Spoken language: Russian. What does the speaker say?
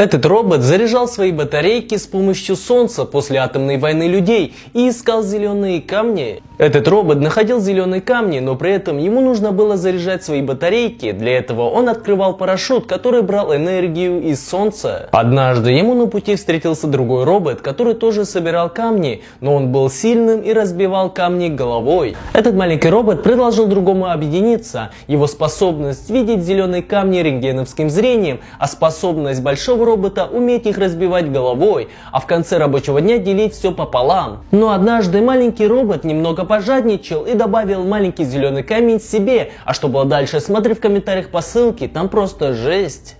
Этот робот заряжал свои батарейки с помощью солнца после атомной войны людей и искал зеленые камни. Этот робот находил зеленые камни, но при этом ему нужно было заряжать свои батарейки. Для этого он открывал парашют, который брал энергию из солнца. Однажды ему на пути встретился другой робот, который тоже собирал камни, но он был сильным и разбивал камни головой. Этот маленький робот предложил другому объединиться. Его способность видеть зеленые камни рентгеновским зрением, а способность большого робота уметь их разбивать головой, а в конце рабочего дня делить все пополам. Но однажды маленький робот немного пожадничал и добавил маленький зеленый камень себе, а что было дальше, смотри в комментариях по ссылке, там просто жесть.